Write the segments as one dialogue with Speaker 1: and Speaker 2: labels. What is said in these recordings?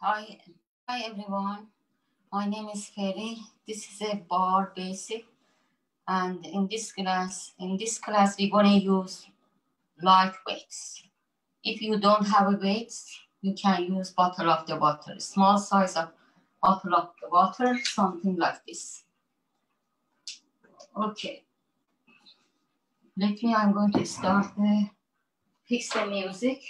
Speaker 1: Hi, hi everyone. My name is Fere. This is a barre basic. And in this class, in this class, we're gonna use light weights. If you don't have a weight, you can use bottle of the water, small size of bottle of the water, something like this. Okay. Let me, I'm going to start the the music.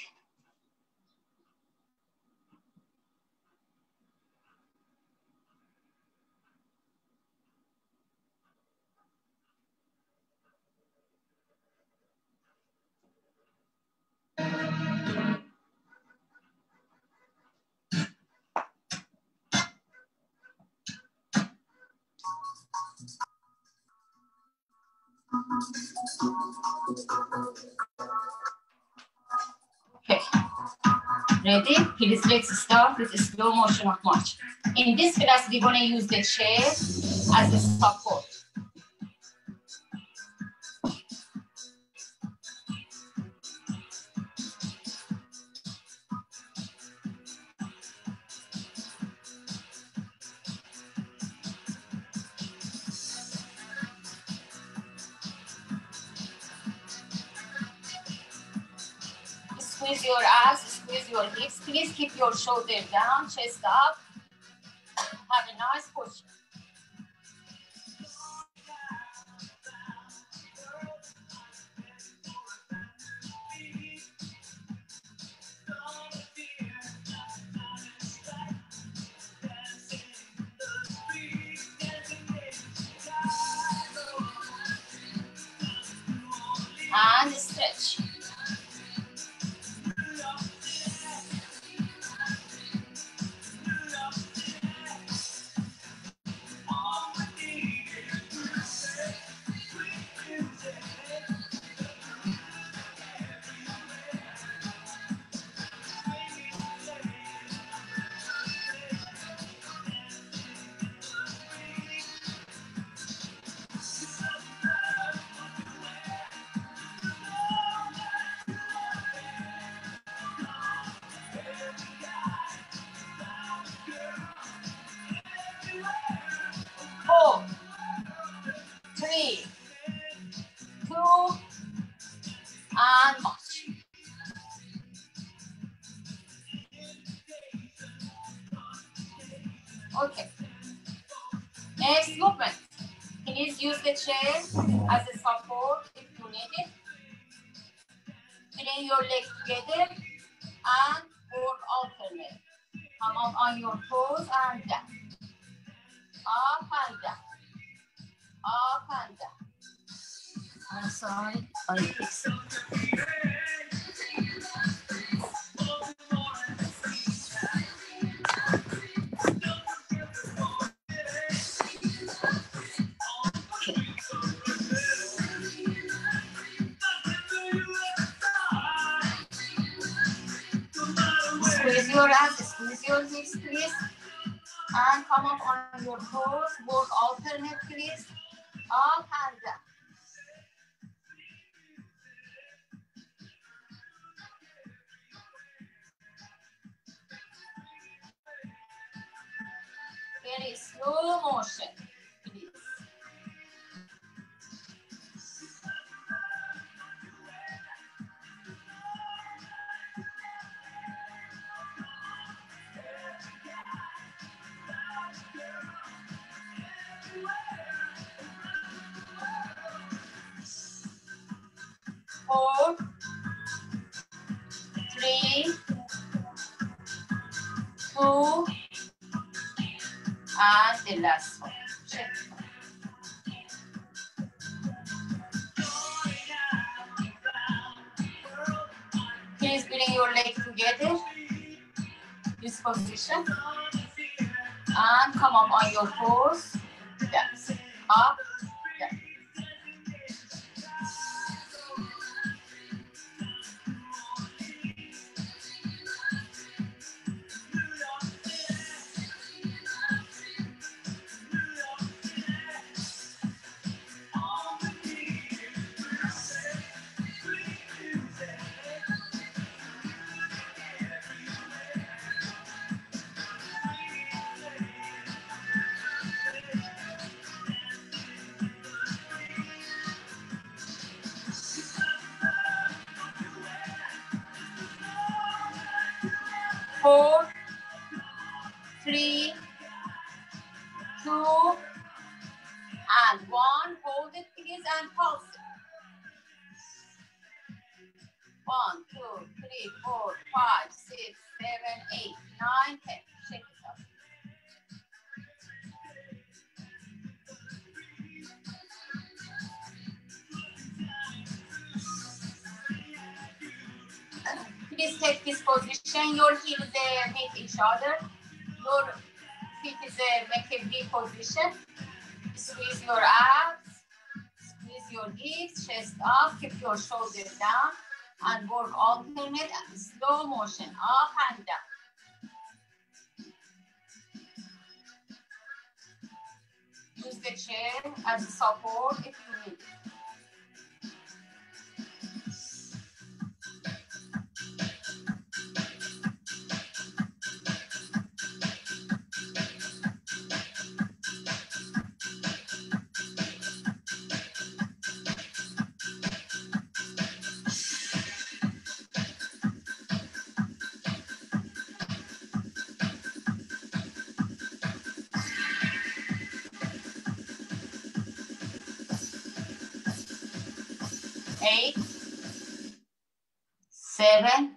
Speaker 1: Okay. Ready? Please let's start with a slow motion of march. In this class, we're gonna use the chair as a support. Your hips. Please keep your shoulder down, chest up. Have a nice posture. And stretch. Please your hips, please. And come up on your toes. Work alternate, please. all hands up Very slow motion, position. Your
Speaker 2: heels uh, meet each other. Your feet is uh, make a V position. Squeeze your abs. Squeeze your hips, chest up. Keep your shoulders down. And work alternate and slow motion up and down. Use the chair as a support eight, seven,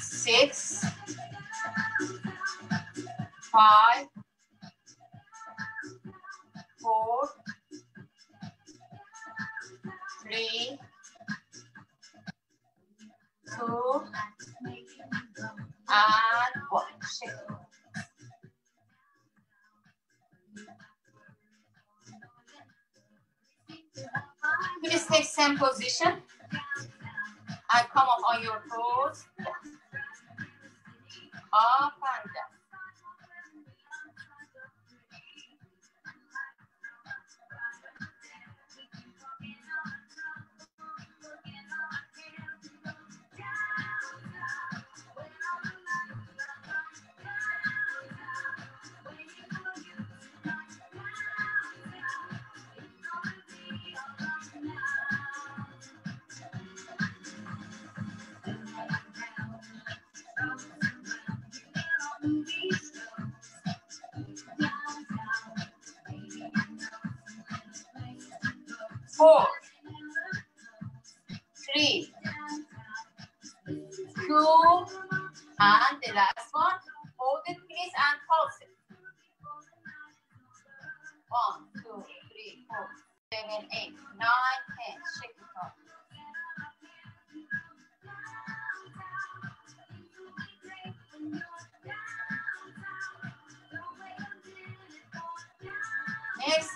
Speaker 2: six, five, same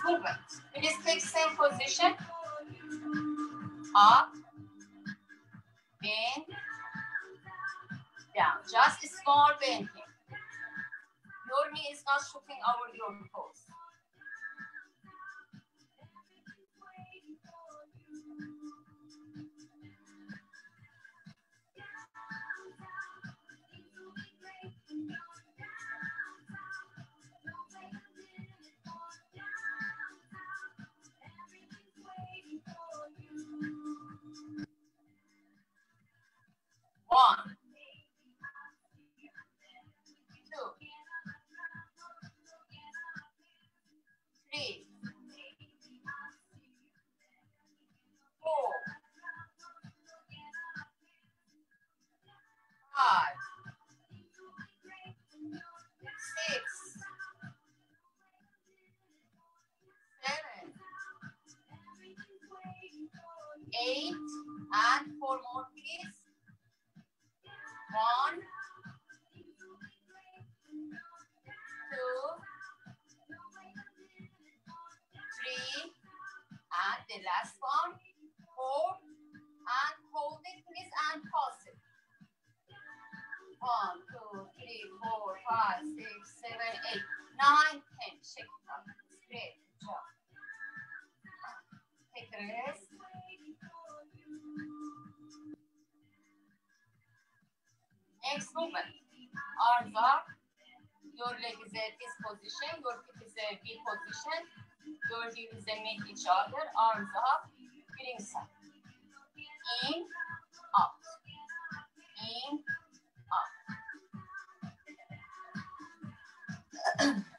Speaker 2: movement. Please take same position. Up, bend, down. Just a small bend here. Your knee is not shooting over your toes. Eight, and four more, please. One, two, three, and the last one, four, and hold it please and pause it. One, two, three, four, five, six, seven, eight, nine, ten. Shake it up. Great job. Take a rest. Movement. Arms up. Your leg is at this position. Your feet is a V position. Your heels meet each other. Arms up. Feeling side. In, out. bring up.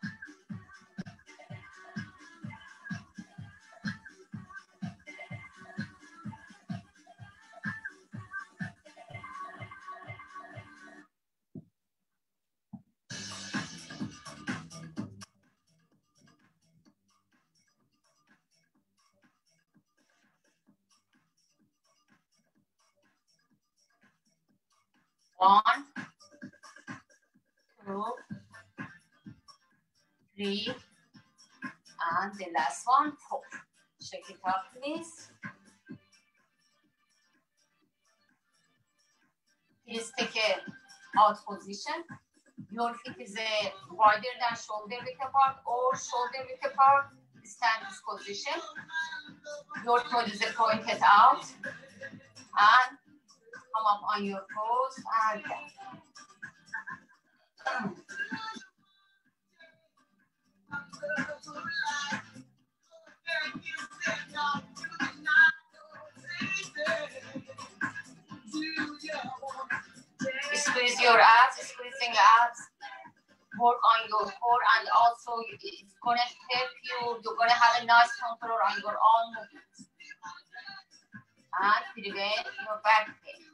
Speaker 2: One, two, three, and the last one, four. Shake it up, please. Please take a out position. Your feet is a wider than shoulder width apart or shoulder width apart. Stand this position. Your toe is pointed out and come up on your toes and Squeeze your abs, squeezing abs. Work on your core and also it's gonna help you. You're gonna have a nice control on your own movements. And prevent your back pain.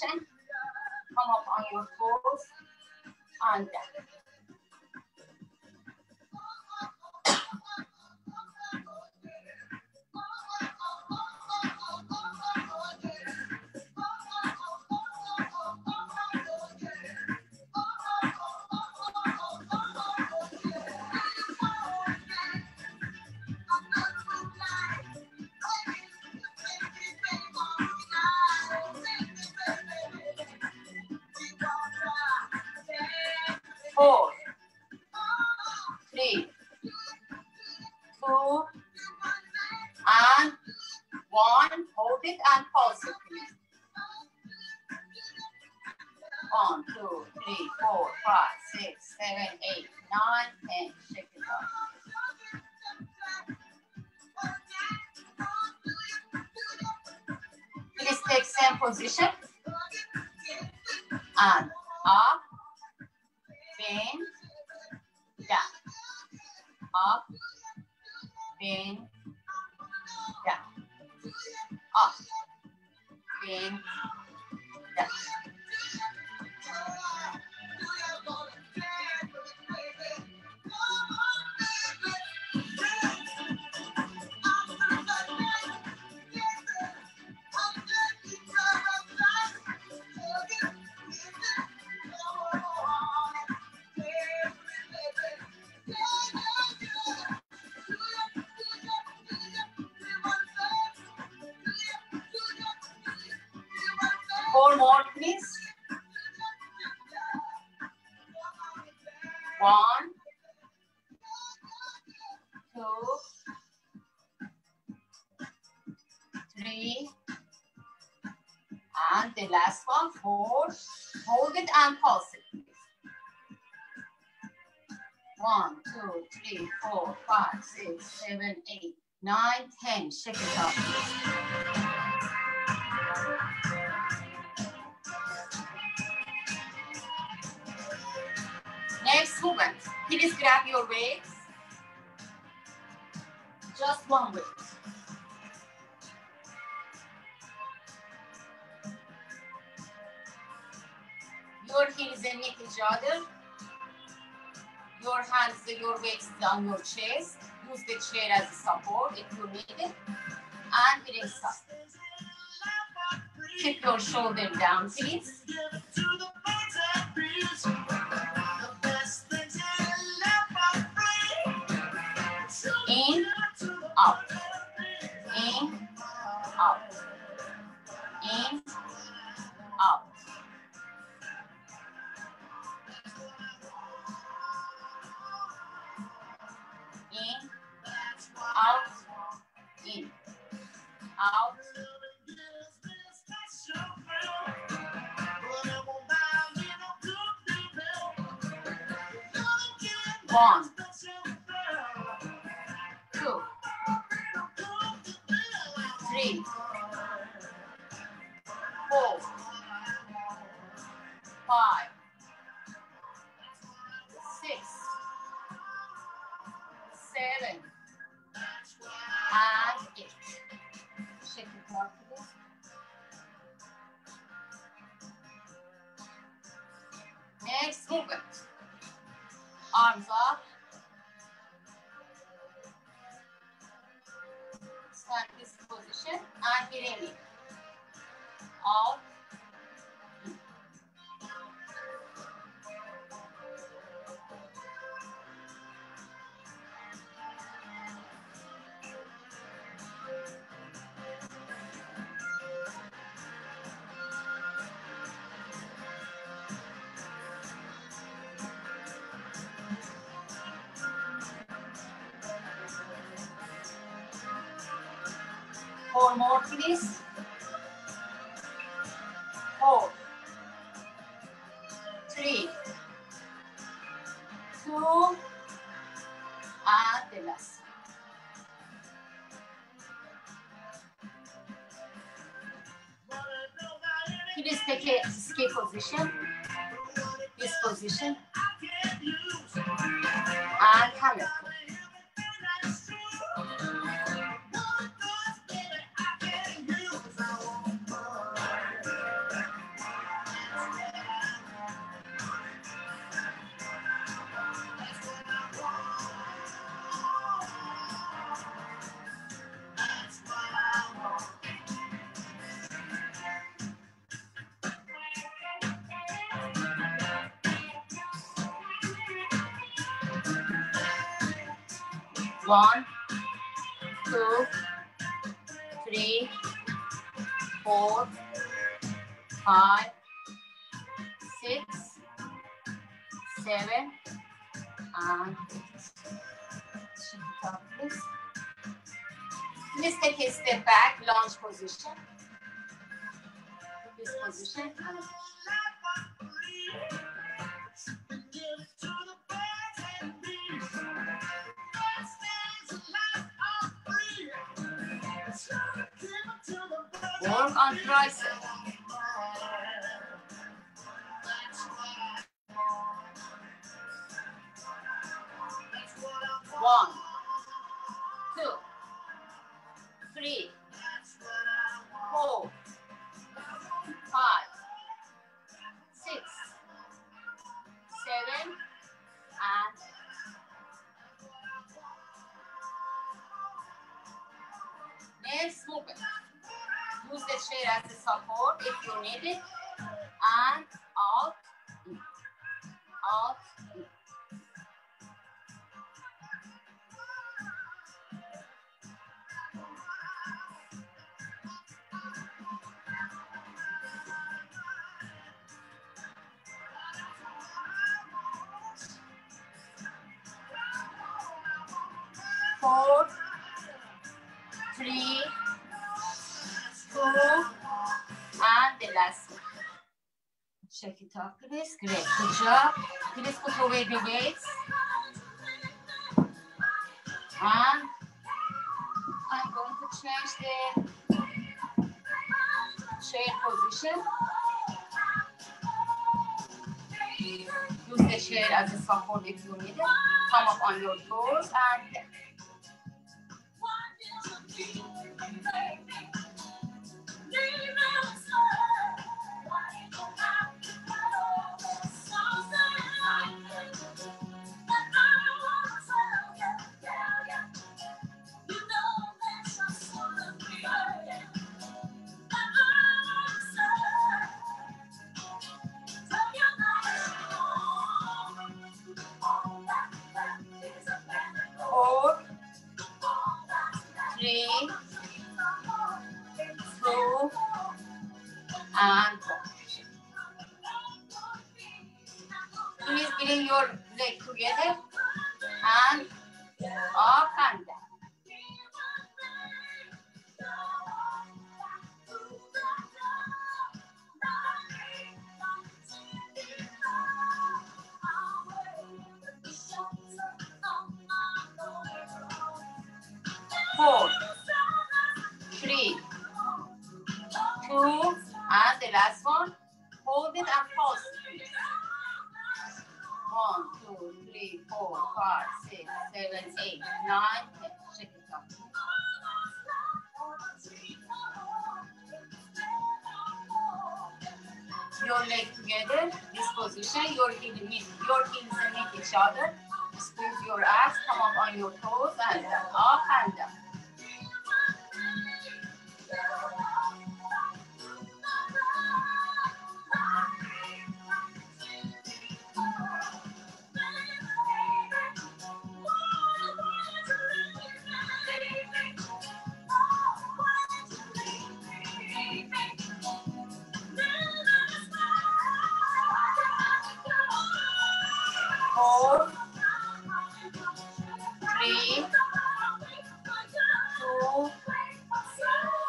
Speaker 2: Out position. And up, chairs, use the chair as a support if you need it, and up. Keep your shoulder down, please. hormones more his position. if you need it, this? Great, good job. Please put away the weights. And I'm going to change the chair position. Use the chair as a support if you need it. Come up on your toes and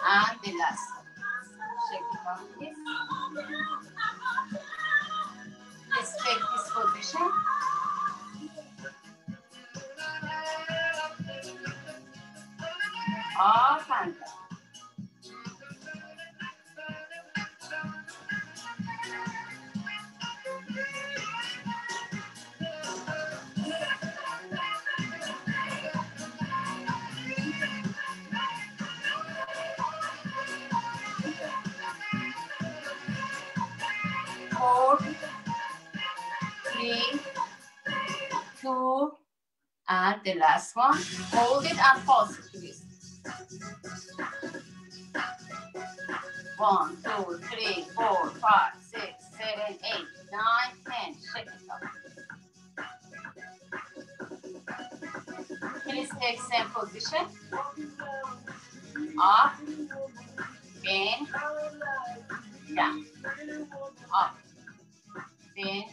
Speaker 1: and the last. Shake. Let's take this position. Up. The last one. Hold it and pause it, please. One, two, three, four, five, six, seven, eight, nine, ten. Shake it up. Please take same position. Up, bend, down, up, bend,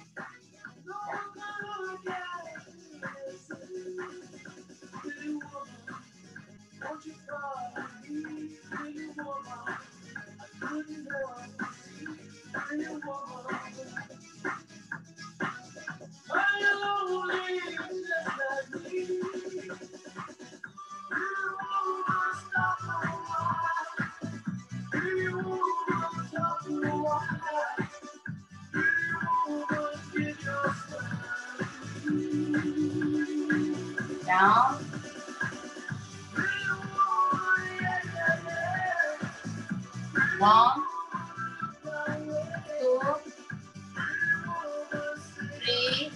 Speaker 1: One, two, three,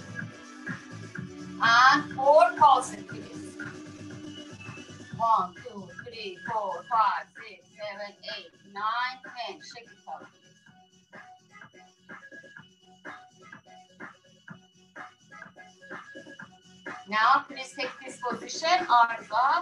Speaker 1: and four pulses, please. One, two, three, four, five, six, seven, eight, nine, ten. Shake it out. Now, please take this position, arms up,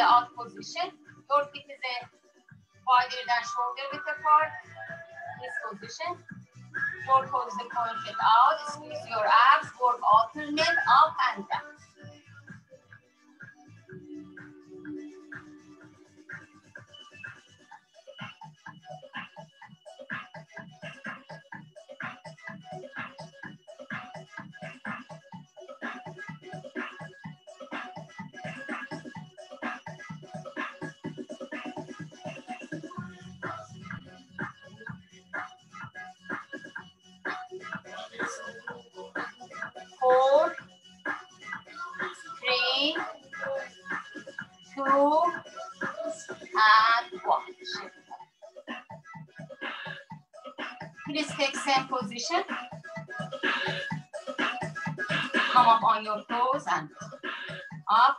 Speaker 1: the out position. Your feet is a wider than shoulder width apart. This position. Your toes are pointed out. Squeeze your abs. Work take same position. Come up on your toes and up.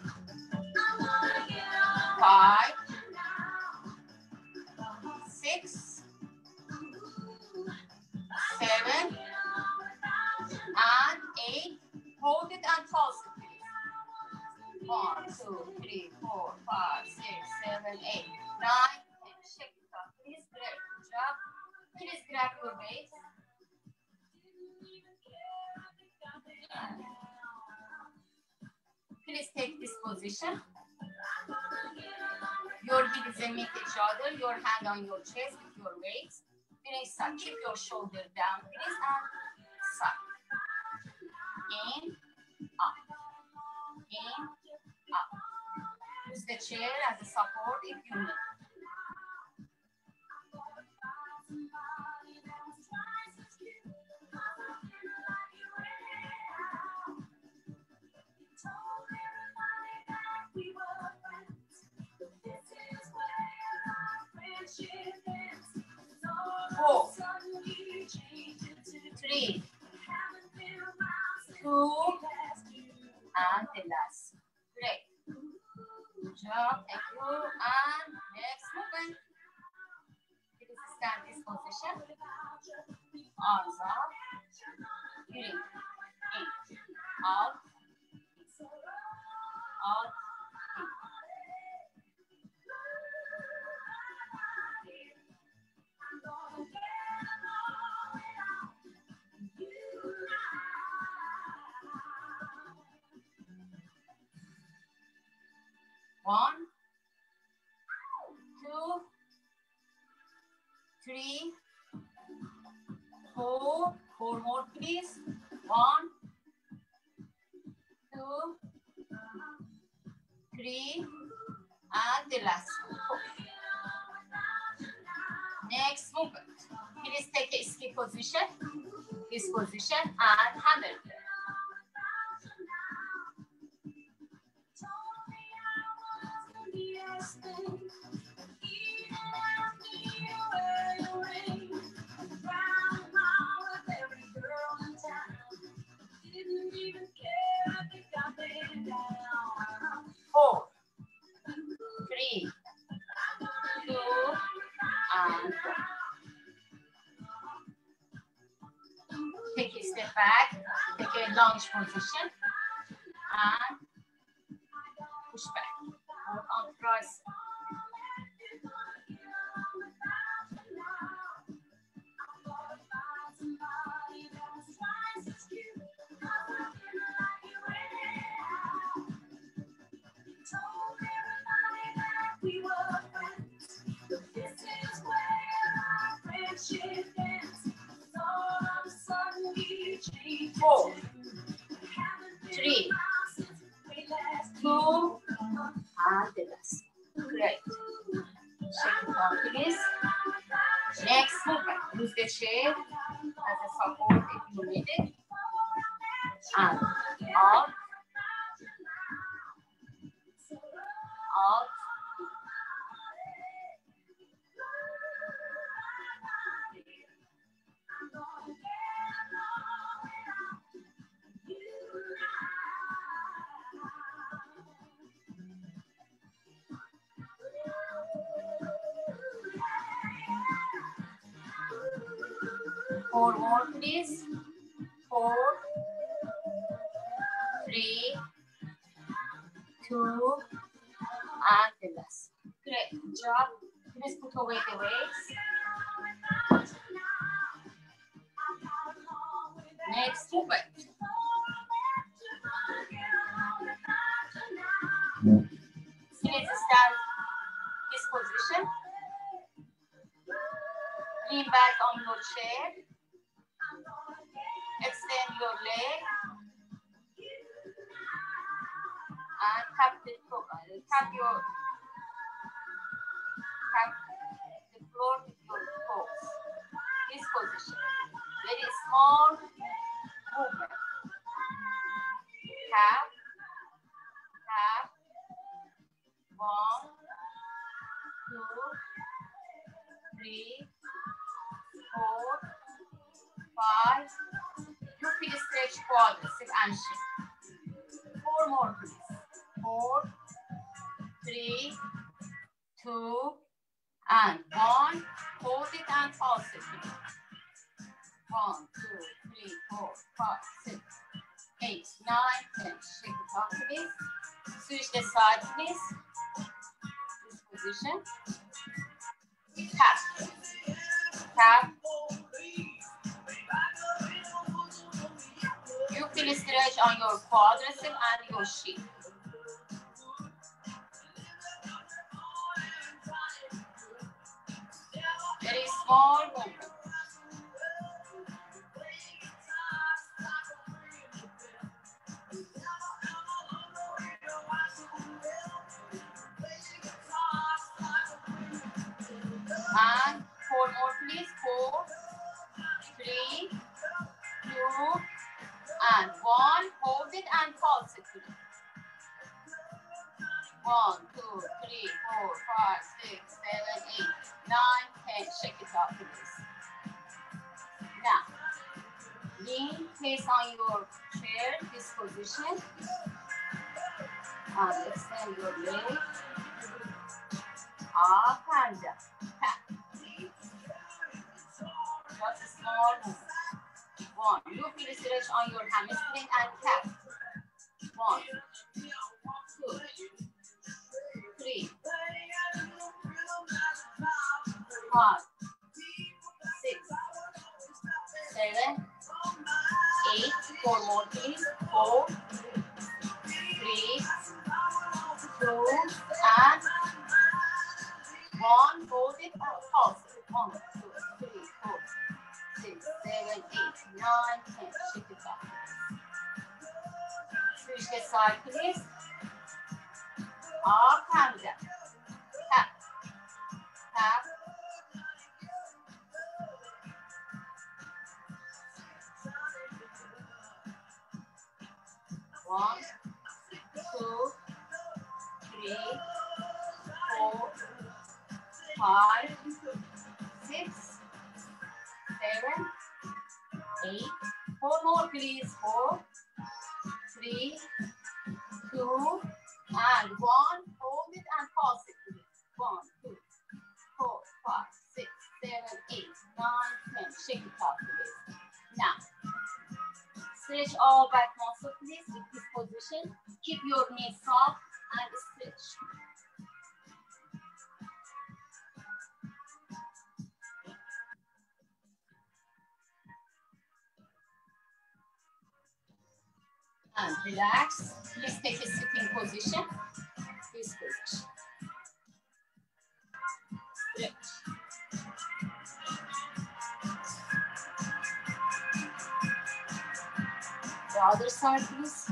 Speaker 1: Hand on your chest with your waist. Finish side. Keep your shoulder down, please, and side. In, up. In, up. Use the chair as a support if you need. Three, two, and the last. Great. Job. Thank you. And next movement. Please stand this position. Arms up. In. In. Out. Out. Lunge position, and push back. On tricep. Four, three, two, and the last.
Speaker 2: Great. Shake it down, please. Next movement. Use the chair as a support if you need it. And Feel stretch quadriceps and shin. Four more, please. Four, three, two, and one. Hold it and pulse it. please. One, two, three, four, five, six, eight, nine, ten. Shake it off, please. Switch the side, please. This position. Tap. Tap. Feel stretch on your quadricep and your shin. Very small movement. And four more, please. Four, one. Hold it and pulse it. One, two, three, four, five, six, seven, eight, nine, ten. Shake it out, please. Now, lean face on your chair, this position. And extend your leg. Up and down. Just a small move. One. You feel stretch on your hamstring and tap. One, two, three, five, six, seven, eight. Four more, please. Four, three, two, and one. Hold it. Pulse. One, seven, eight, nine, ten. Shake it off. Switch the side, please. Up and down. Tap. Tap. One, two, three, four, five, six, seven, eight. Four more, please. Four, three, two, and one. Hold it and pause it, please. One, two, four, five, six, seven, eight, nine, ten. Shake it out, please. Now, stretch all back muscle, please, with this position. Keep your knees soft and stretch. and relax. Please take a sitting position. Please position. Stretch. The other side, please.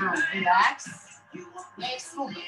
Speaker 2: Uh, relax. Next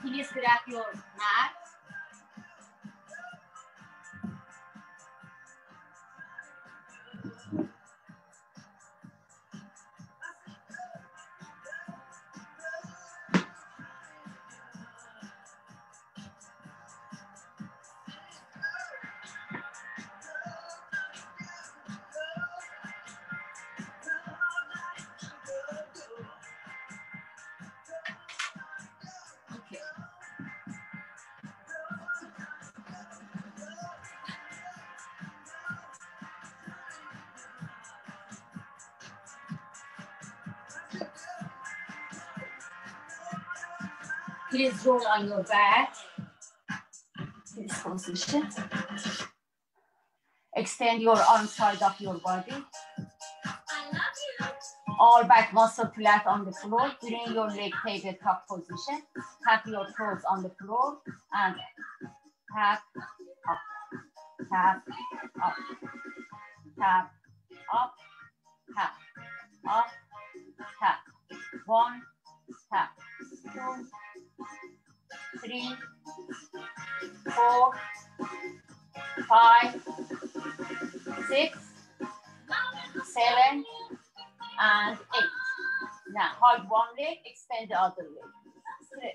Speaker 2: please grab your mat. Okay. Please roll on your back. This position. Extend your arm side of your body. All back muscle flat on the floor. Bring your leg table top position. Tap your toes on the floor and tap up, tap up, tap up, tap up, tap. One, three, four, five, six, seven, and eight. Now hold one leg, extend the other leg. Stretch.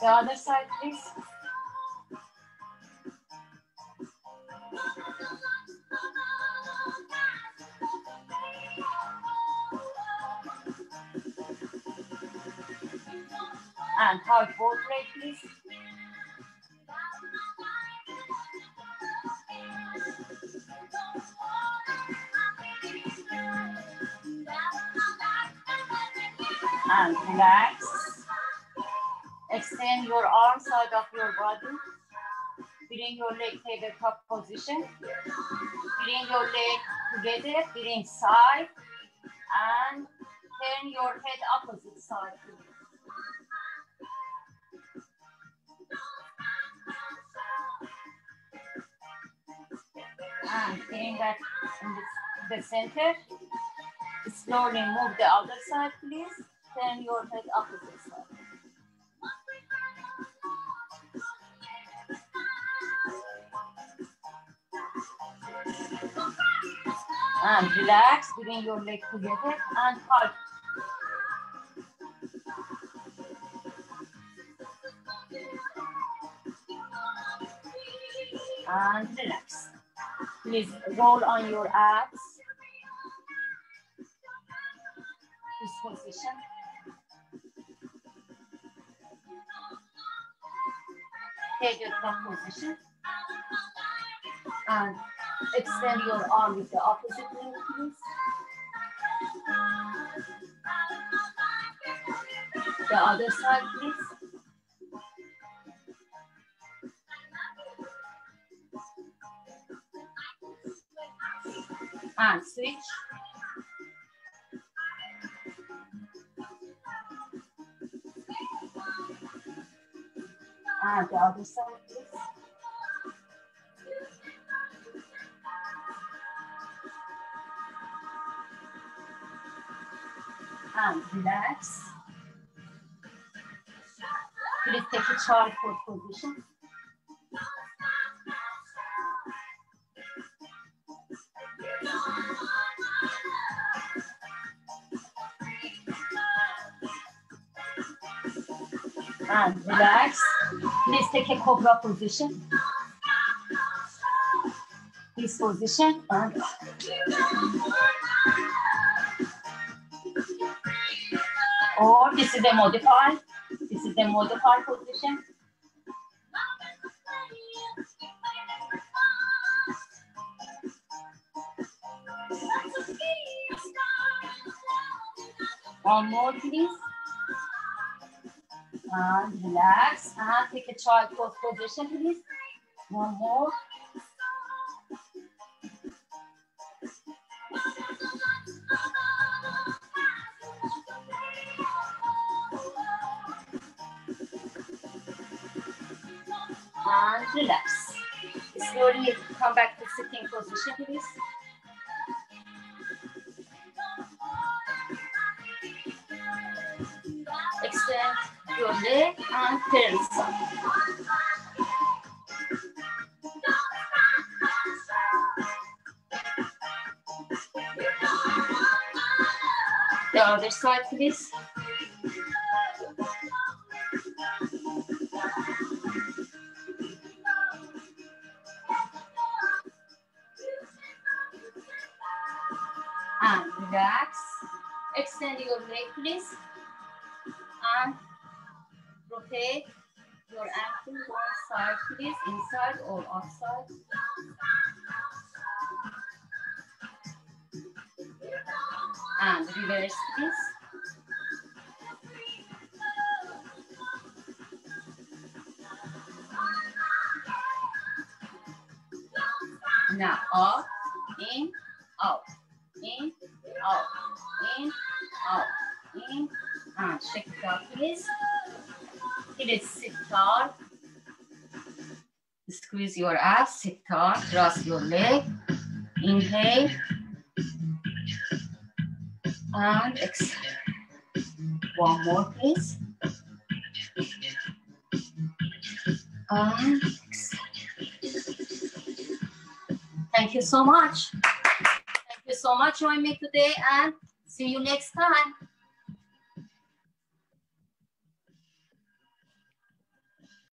Speaker 2: The other side, please. Hold both legs, please. and relax. Extend your arm side of your body. Bring your leg table top position. Bring your leg together, bring side and turn your head opposite side. Bring that in the, the center. Slowly move the other side, please. Turn your head opposite side. And relax, bring your leg together and hold. And relax. Please roll on your abs. This position. Take your top position. And extend your arm with the opposite leg, please. The other side, please. And switch. And the other side, please. And relax. Please take a child pose position. And relax. Please take a cobra position. This position and or oh, this is a modified. This is a modified position. One more, please. And relax. And take a child pose position, please. One more. And relax. Slowly come back to sitting position, please. Your leg and side. The other side, please. And relax. Extend your leg, please. And rotate your ankle one side, please, inside or outside. And reverse, please. Now up, in, out, in, out, in, out, in, and shake it out, please. Sit tall. Squeeze your abs, sit tall, cross your leg. Inhale. And exhale. One more, please. And exhale. Thank you so much. Thank you so much joining me today and see you next time.